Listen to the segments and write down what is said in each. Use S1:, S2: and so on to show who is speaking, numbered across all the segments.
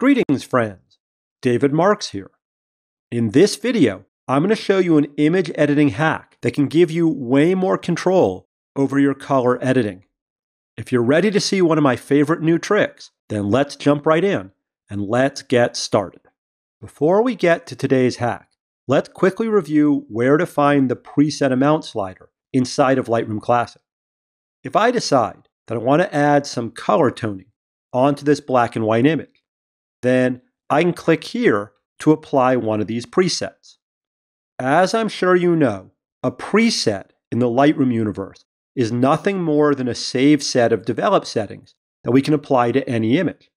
S1: Greetings, friends. David Marks here. In this video, I'm going to show you an image editing hack that can give you way more control over your color editing. If you're ready to see one of my favorite new tricks, then let's jump right in and let's get started. Before we get to today's hack, let's quickly review where to find the preset amount slider inside of Lightroom Classic. If I decide that I want to add some color toning onto this black and white image, then I can click here to apply one of these presets. As I'm sure you know, a preset in the Lightroom universe is nothing more than a saved set of developed settings that we can apply to any image.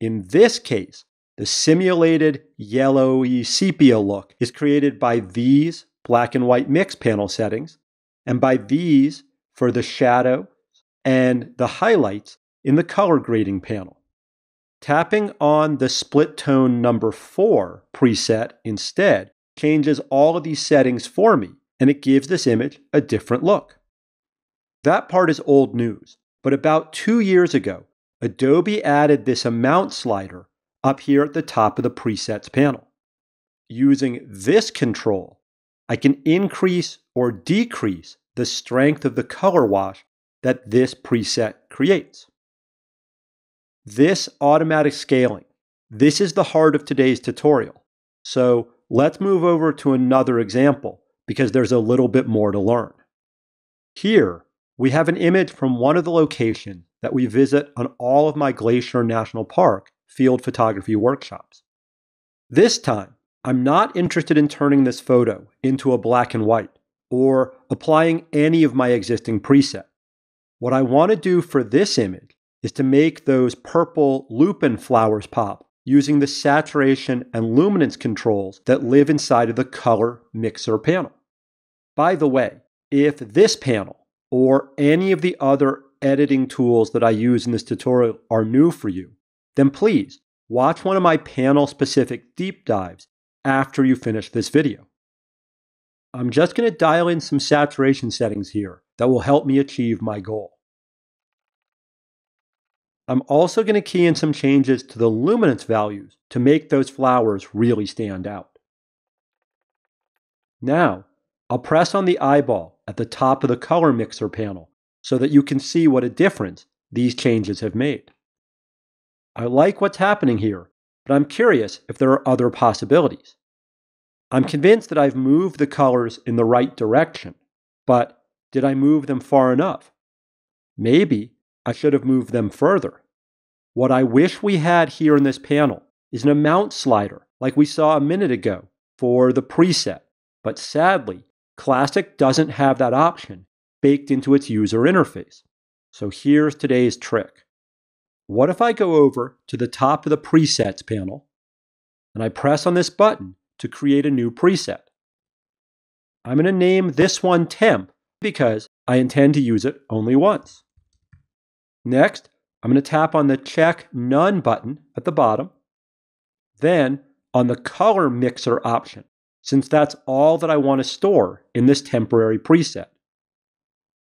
S1: In this case, the simulated yellowy sepia look is created by these black and white mix panel settings and by these for the shadow and the highlights in the color grading panel. Tapping on the split tone number 4 preset instead changes all of these settings for me, and it gives this image a different look. That part is old news, but about two years ago, Adobe added this amount slider up here at the top of the presets panel. Using this control, I can increase or decrease the strength of the color wash that this preset creates. This automatic scaling, this is the heart of today's tutorial. So let's move over to another example because there's a little bit more to learn. Here, we have an image from one of the locations that we visit on all of my Glacier National Park field photography workshops. This time, I'm not interested in turning this photo into a black and white or applying any of my existing presets. What I want to do for this image is to make those purple lupin flowers pop using the saturation and luminance controls that live inside of the color mixer panel. By the way, if this panel or any of the other editing tools that I use in this tutorial are new for you, then please watch one of my panel specific deep dives after you finish this video. I'm just going to dial in some saturation settings here that will help me achieve my goal. I'm also going to key in some changes to the luminance values to make those flowers really stand out. Now, I'll press on the eyeball at the top of the color mixer panel so that you can see what a difference these changes have made. I like what's happening here, but I'm curious if there are other possibilities. I'm convinced that I've moved the colors in the right direction, but did I move them far enough? Maybe I should have moved them further. What I wish we had here in this panel is an amount slider like we saw a minute ago for the preset, but sadly, Classic doesn't have that option baked into its user interface. So here's today's trick. What if I go over to the top of the presets panel and I press on this button to create a new preset? I'm going to name this one temp because I intend to use it only once. Next, I'm going to tap on the check none button at the bottom, then on the color mixer option, since that's all that I want to store in this temporary preset.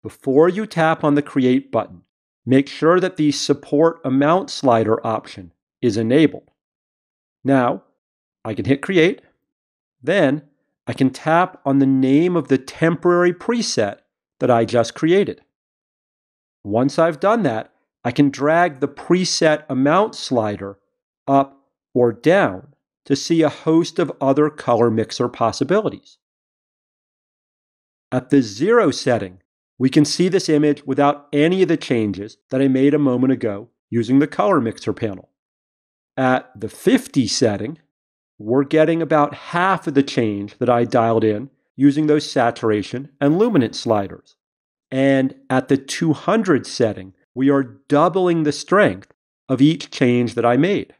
S1: Before you tap on the create button, make sure that the support amount slider option is enabled. Now, I can hit create, then I can tap on the name of the temporary preset that I just created. Once I've done that, I can drag the preset amount slider up or down to see a host of other color mixer possibilities. At the zero setting, we can see this image without any of the changes that I made a moment ago using the color mixer panel. At the 50 setting, we're getting about half of the change that I dialed in using those saturation and luminance sliders. And at the 200 setting, we are doubling the strength of each change that I made.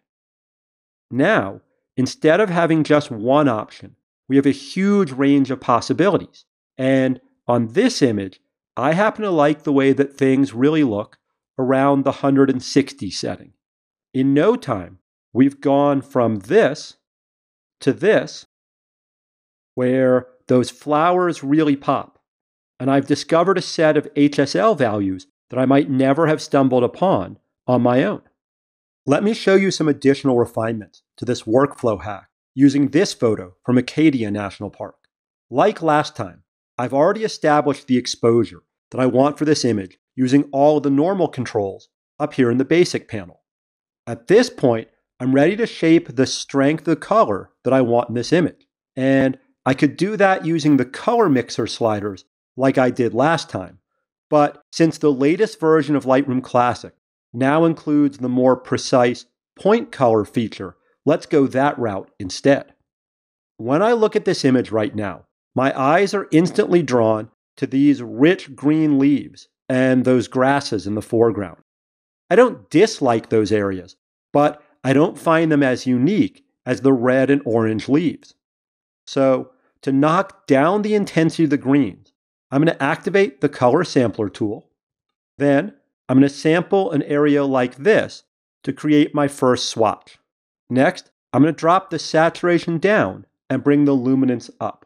S1: Now, instead of having just one option, we have a huge range of possibilities. And on this image, I happen to like the way that things really look around the 160 setting. In no time, we've gone from this to this, where those flowers really pop. And I've discovered a set of HSL values that I might never have stumbled upon on my own. Let me show you some additional refinement to this workflow hack using this photo from Acadia National Park. Like last time, I've already established the exposure that I want for this image using all of the normal controls up here in the basic panel. At this point, I'm ready to shape the strength of color that I want in this image. And I could do that using the color mixer sliders like I did last time. But since the latest version of Lightroom Classic now includes the more precise point color feature, let's go that route instead. When I look at this image right now, my eyes are instantly drawn to these rich green leaves and those grasses in the foreground. I don't dislike those areas, but I don't find them as unique as the red and orange leaves. So, to knock down the intensity of the greens, I'm going to activate the color sampler tool. Then, I'm going to sample an area like this to create my first swatch. Next, I'm going to drop the saturation down and bring the luminance up.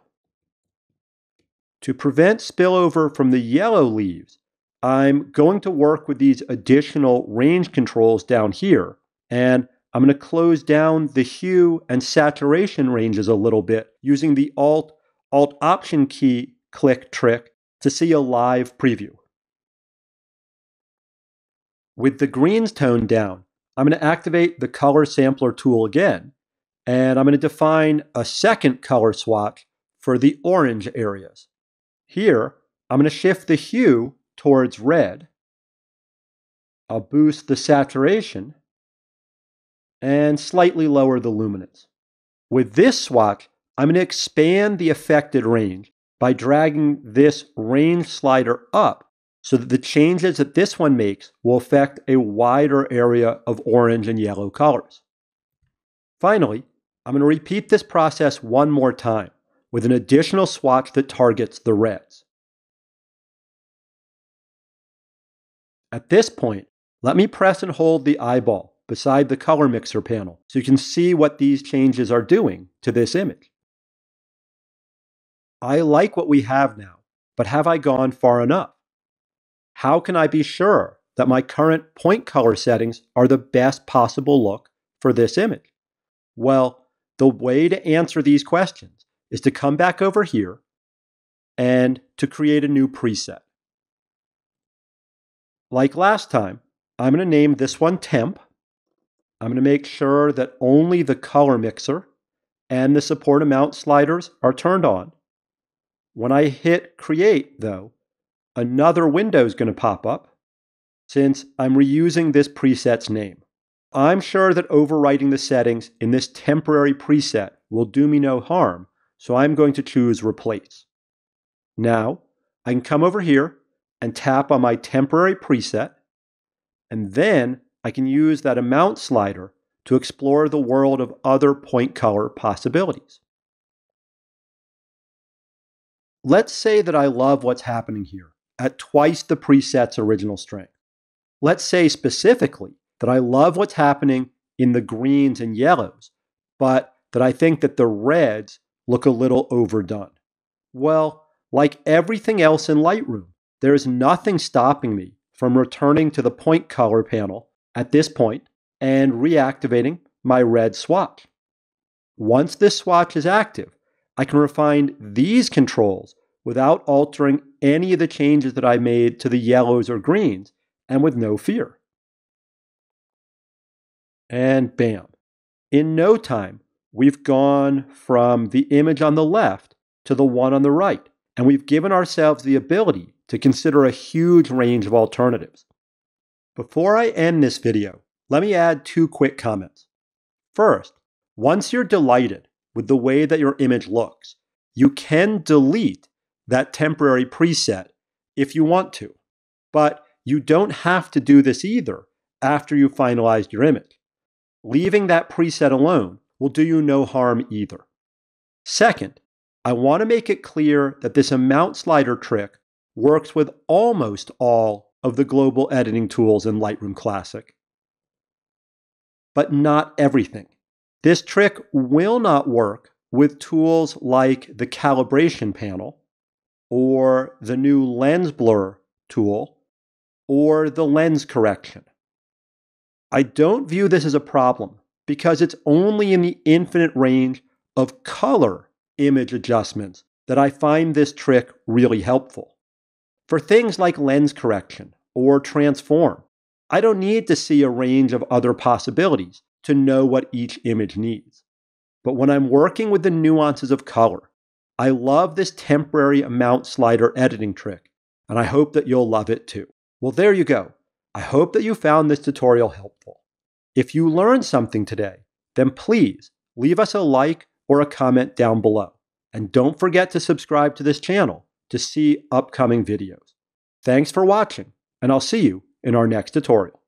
S1: To prevent spillover from the yellow leaves, I'm going to work with these additional range controls down here, and I'm going to close down the hue and saturation ranges a little bit using the Alt Alt Option key click trick to see a live preview. With the greens toned down, I'm going to activate the color sampler tool again, and I'm going to define a second color swatch for the orange areas. Here, I'm going to shift the hue towards red. I'll boost the saturation and slightly lower the luminance. With this swatch, I'm going to expand the affected range by dragging this range slider up so that the changes that this one makes will affect a wider area of orange and yellow colors. Finally, I'm going to repeat this process one more time with an additional swatch that targets the reds. At this point, let me press and hold the eyeball beside the color mixer panel so you can see what these changes are doing to this image. I like what we have now, but have I gone far enough? How can I be sure that my current point color settings are the best possible look for this image? Well, the way to answer these questions is to come back over here and to create a new preset. Like last time, I'm going to name this one temp. I'm going to make sure that only the color mixer and the support amount sliders are turned on. When I hit create, though, another window is going to pop up since I'm reusing this preset's name. I'm sure that overwriting the settings in this temporary preset will do me no harm, so I'm going to choose replace. Now, I can come over here and tap on my temporary preset, and then I can use that amount slider to explore the world of other point color possibilities. Let's say that I love what's happening here at twice the preset's original strength. Let's say specifically that I love what's happening in the greens and yellows, but that I think that the reds look a little overdone. Well, like everything else in Lightroom, there is nothing stopping me from returning to the point color panel at this point and reactivating my red swatch. Once this swatch is active, I can refine these controls without altering any of the changes that I made to the yellows or greens and with no fear. And bam. In no time, we've gone from the image on the left to the one on the right, and we've given ourselves the ability to consider a huge range of alternatives. Before I end this video, let me add two quick comments. First, once you're delighted with the way that your image looks, you can delete that temporary preset if you want to. But you don't have to do this either after you've finalized your image. Leaving that preset alone will do you no harm either. Second, I want to make it clear that this amount slider trick works with almost all of the global editing tools in Lightroom Classic, but not everything. This trick will not work with tools like the calibration panel or the new lens blur tool or the lens correction. I don't view this as a problem because it's only in the infinite range of color image adjustments that I find this trick really helpful. For things like lens correction or transform, I don't need to see a range of other possibilities to know what each image needs. But when I'm working with the nuances of color, I love this temporary amount slider editing trick, and I hope that you'll love it too. Well, there you go. I hope that you found this tutorial helpful. If you learned something today, then please leave us a like or a comment down below. And don't forget to subscribe to this channel to see upcoming videos. Thanks for watching, and I'll see you in our next tutorial.